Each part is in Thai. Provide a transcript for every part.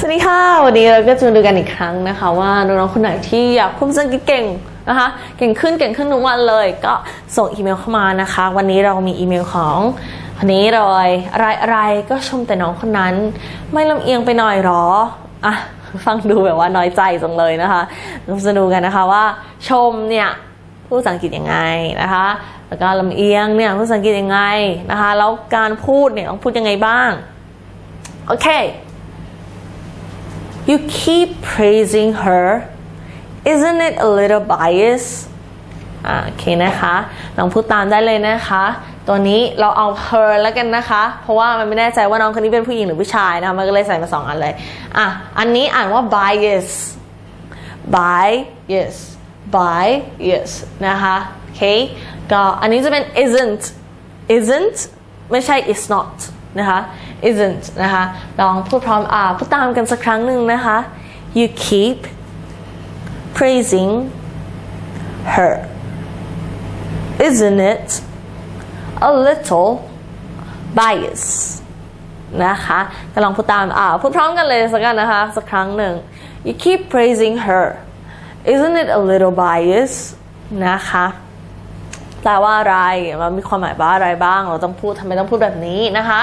สวัสดีค่ะ วันนี้เราก็จะมาดูกันอีกครั้งนะคะ ว่าน้องๆคนไหนที่อยากพูดภาษาอังกฤษเก่งนะคะ เก่งขึ้นเก่งขึ้นทุกวันเลย ก็ส่งอีเมลเข้ามานะคะ วันนี้เรามีอีเมลของคนนี้เลยอะไรอะไรก็ชมแต่น้องคนนั้น ไม่ลำเอียงไปหน่อยหรออะฟังดูแบบว่าน้อยใจจังเลยนะคะเราจะดูกันนะคะว่า ชมเนี่ยพูดภาษาอังกฤษยังไงนะคะ แล้วก็ลำเอียงเนี่ยพูดภาษาอังกฤษยังไงนะคะ แล้วการพูดเนี่ยต้องพูดยังไงบ้าง โอเค You keep praising her. Isn't it a little bias? อ่าโอเคนะคะลองพูดตามได้เลยนะคะ ตัวนี้เราเอา her แล้วกันนะคะ เพราะว่ามันไม่แน่ใจว่าน้องคนนี้เป็นผู้หญิงหรือผู้ชายนะมันก็เลยใส่มาสองอันเลย อะ อันนี้อ่านว่า bias bias bias นะคะโอเคก็อันนี้จะเป็น isn't isn't ไม่ใช่ is not นะคะ isn't นะคะลองพูดพร้อมอ่าพูดตามกันสักครั้งหนึ่งนะคะ you keep praising her isn't it a little bias นะคะก็ลองพูดตามอ่าพูดพร้อมกันเลยสักกันนะคะ สักครั้งหนึ่ง you keep praising her isn't it a little bias นะคะ ลว่าอะไรมันมีความหมายว่าอะไรบ้าง เราต้องพูดทำไมต้องพูดแบบนี้นะคะ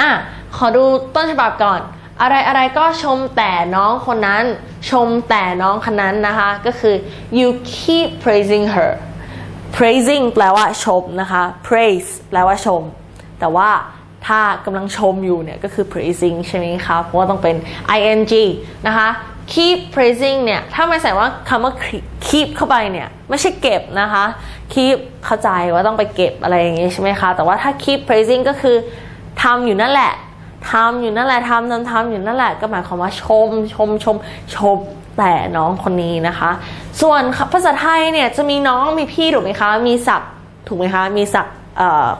อะขอดูต้นฉบับก่อน อะไรอะไรก็ชมแต่น้องคนนั้น ชมแต่น้องคนนั้นนะคะ ก็คือ you keep praising her praising แปลว่าชมนะคะ praise แปลว่าชม แต่ว่าถ้ากำลังชมอยู่เนี่ยก็คือ praising ใช่ไหมคะ เพราะว่าต้องเป็น ing นะคะ keep praising เนี่ย ถ้าไม่ใส่ว่าคำว่า keep เข้าไปเนี่ย ไม่ใช่เก็บนะคะ keep เข้าใจว่าต้องไปเก็บอะไรอย่างงี้ใช่ไหมคะ แต่ว่าถ้า keep praising ก็คือทำอยู่นั่นแหละทำอยู่นั่นแหละทำทำทำอยู่นั่นแหละ ก็หมายความว่าชม ชม ชม ชม แต่น้องคนนี้นะคะ ส่วนภาษาไทยเนี่ยจะมีน้องมีพี่ถูกไหมคะ มีศัพท์ถูกไหมคะ มีศัพท์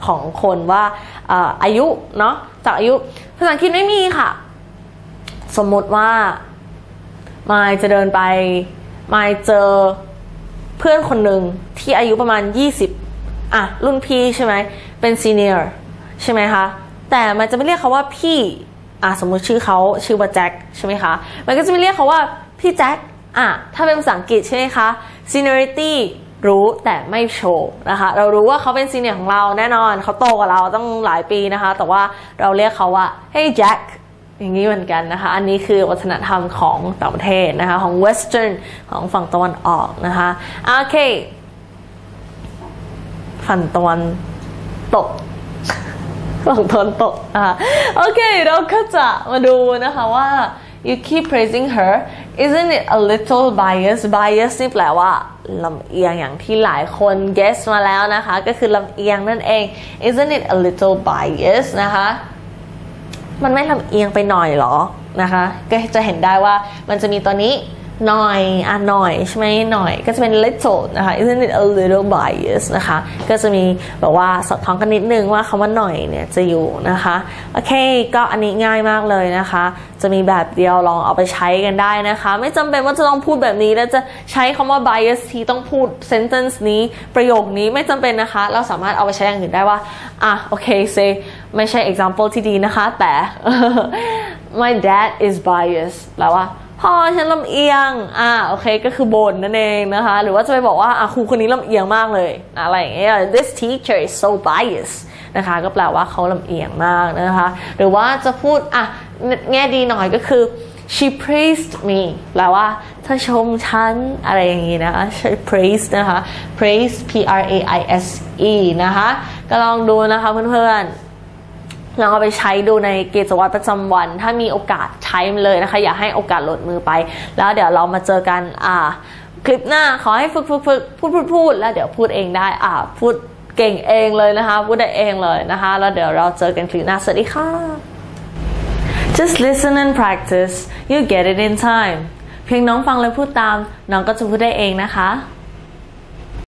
ของคนว่าออายุเนาะจากอายุภาษาอังกฤษไม่มีค่ะ สมมติว่า มายจะเดินไปมายเจอเพื่อนคนหนึ่งที่อายุประมาณ 20 อะ รุ่นพี่ใช่ไหม เป็นซีเนียร์ใช่ไหมคะ แต่มันจะไม่เรียกเขาว่าพี่ อะ สมมุติชื่อเขาชื่อว่าแจ็คใช่ไหมคะ มันก็จะไม่เรียกเขาว่าพี่แจ็ค อะ ถ้าเป็นภาษาอังกฤษใช่ไหมคะ seniority รู้แต่ไม่โชว์นะคะ เรารู้ว่าเขาเป็นซีเนียร์ของเราแน่นอน เขาโตกว่าเราต้องหลายปีนะคะ แต่ว่าเราเรียกเขาว่า hey Jack อย่างนี้เหมือนกันนะคะ อันนี้คือวัฒนธรรมของต่างประเทศนะคะ ของ western ของฝั่งตะวันออกนะคะโอเค ฝั่งตะวันตกฝั่งตะวันตกนะคะโอเค เราก็จะมาดูนะคะว่า you keep praising her isn't it a little bias bias นี่แปลว่าลำเอียงอย่างที่หลายคน guess มาแล้วนะคะ ก็คือลำเอียงนั่นเอง isn't it a little bias นะคะ มันไม่ลำเอียงไปหน่อยหรอนะคะ ก็จะเห็นได้ว่ามันจะมีตัวนี้ หน่อยอะหน่อยใช่ไหมหน่อย ก็จะเป็น little นะคะ isn't it a little bias นะคะ ก็จะมีแบบว่าสอดคล้องกันนิดนึงว่าคำว่าหน่อยเนี่ยจะอยู่นะคะ โอเค ก็อันนี้ง่ายมากเลยนะคะ จะมีแบบเดียวลองเอาไปใช้กันได้นะคะ ไม่จำเป็นว่าจะต้องพูดแบบนี้ แล้วจะใช้คำว่า bias ที่ต้องพูด sentence นี้ประโยคนี้ไม่จำเป็นนะคะ เราสามารถเอาไปใช้อย่างอื่นได้ว่าอะโอเค say ไม่ใช่ example ที่ดีนะคะ แต่ my dad is biased แปลว่า พ่อฉันลำเอียง อ่าโอเคก็คือบ่นนั่นเองนะคะ หรือว่าจะไปบอกว่าอะครูคนนี้ลำเอียงมากเลย อะไรอย่างเงี้ย this teacher is so biased นะคะ ก็แปลว่าเขาลำเอียงมากนะคะ หรือว่าจะพูดอะแง่ดีหน่อยก็คือ she praised me แปลว่าเธอชมฉัน อะไรอย่างงี้นะคะ she praised นะคะ praise p r a i s e นะคะ ก็ลองดูนะคะเพื่อนๆ ลองเอาไปใช้ดูในกิจวัตรประจำวัน ถ้ามีโอกาสใช้มันเลยนะคะ อย่าให้โอกาสหลุดมือไป แล้วเดี๋ยวเรามาเจอกันอ่าคลิปหน้าขอให้ฝึกฝึกฝึกพูดพูดพูดแล้วเดี๋ยวพูดเองได้อ่าพูดเก่งเองเลยนะคะ พูดได้เองเลยนะคะ แล้วเดี๋ยวเราเจอกันคลิปหน้า สวัสดีค่ะ just listen and practice you get it in time เพียงน้องฟังและพูดตาม น้องก็จะพูดได้เองนะคะ